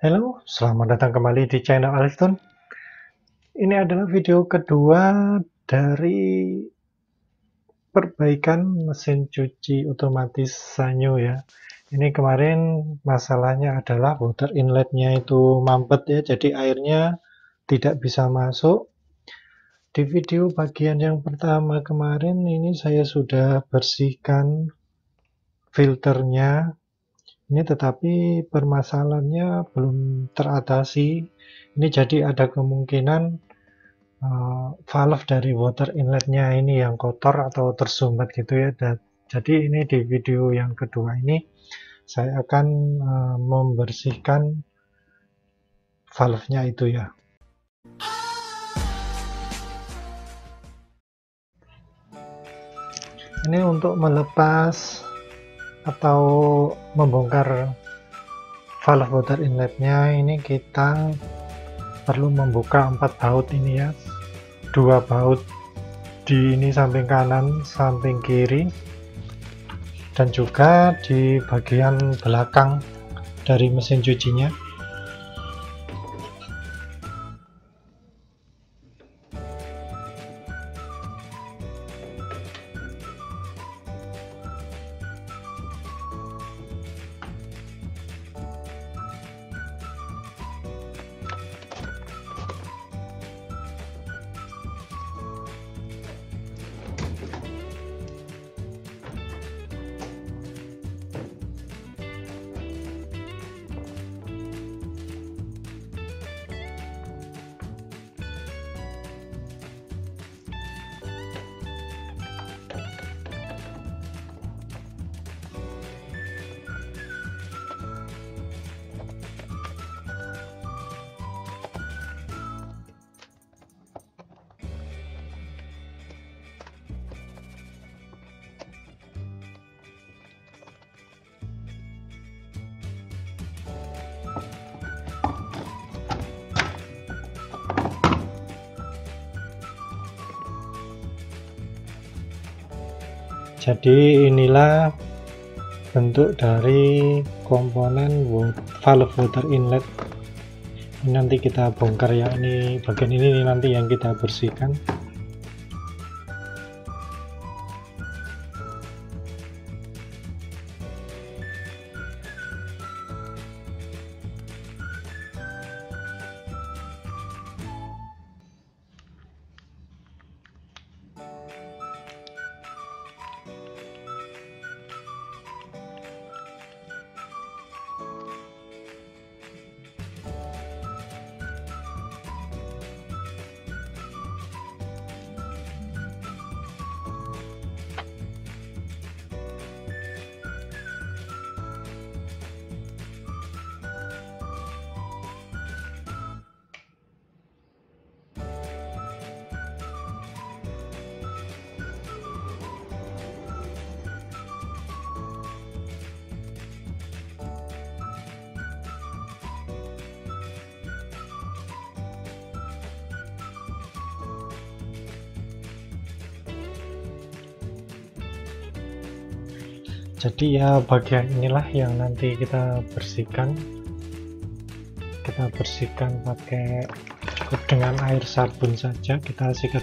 Halo, selamat datang kembali di channel Alifton. Ini adalah video kedua dari perbaikan mesin cuci otomatis Sanyo ya. Ini kemarin masalahnya adalah water inletnya itu mampet ya, jadi airnya tidak bisa masuk. Di video bagian yang pertama kemarin ini saya sudah bersihkan filternya ini tetapi permasalahannya belum teratasi. Ini jadi ada kemungkinan uh, valve dari water inletnya ini yang kotor atau tersumbat gitu ya. Dan jadi ini di video yang kedua ini saya akan uh, membersihkan valve-nya itu ya. Ini untuk melepas atau membongkar valve water inletnya ini kita perlu membuka empat baut ini ya. Dua baut di ini samping kanan samping kiri dan juga di bagian belakang dari mesin cucinya jadi inilah bentuk dari komponen valve water inlet. Ini nanti kita bongkar ya. Ini bagian ini nanti yang kita bersihkan jadi ya bagian inilah yang nanti kita bersihkan. Kita bersihkan pakai dengan air sabun saja kita sikat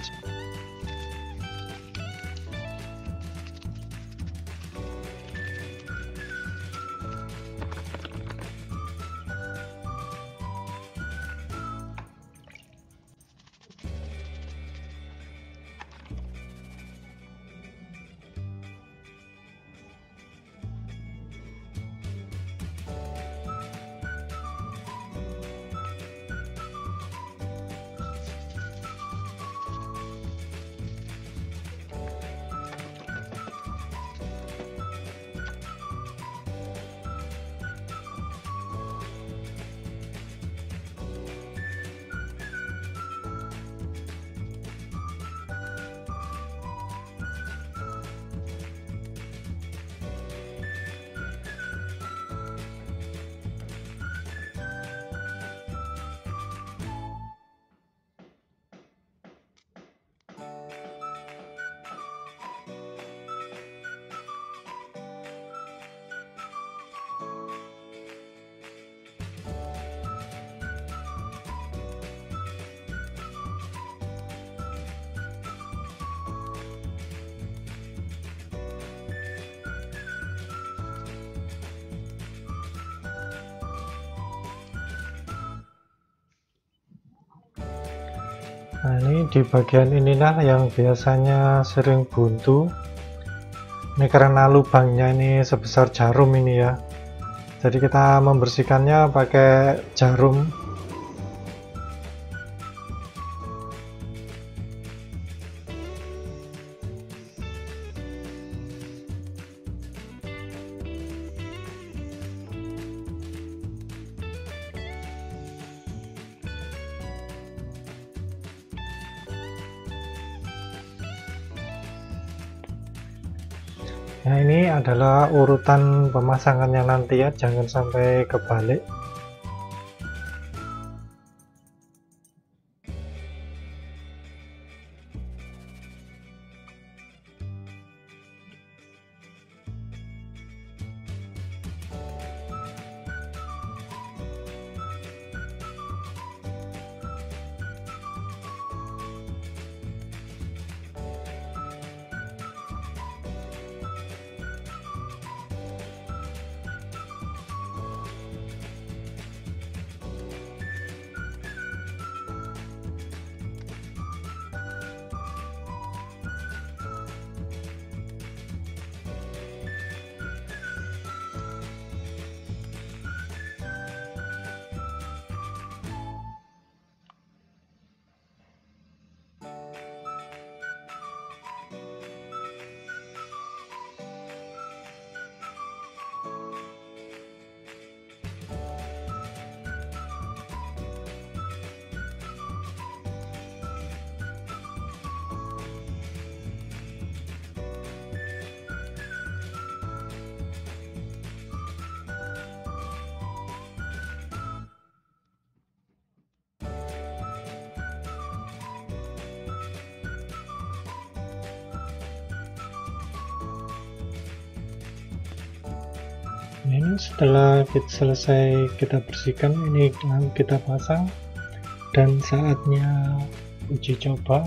nah ini di bagian inilah yang biasanya sering buntu. Ini karena lubangnya ini sebesar jarum ini ya. Jadi kita membersihkannya pakai jarum Nah ini adalah urutan pemasangannya nanti ya, jangan sampai kebalik. Ini setelah kita selesai kita bersihkan ini kita pasang. Dan saatnya uji coba.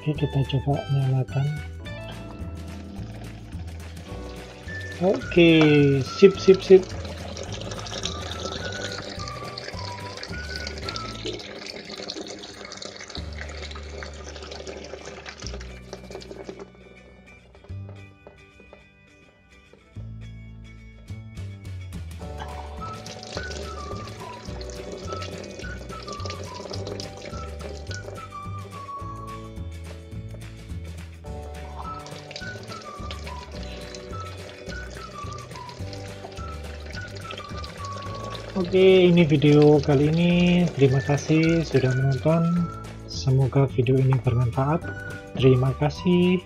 Oke kita coba nyalakan. Oke sip sip sip Oke, ini video kali ini. Terima kasih sudah menonton. Semoga video ini bermanfaat. Terima kasih.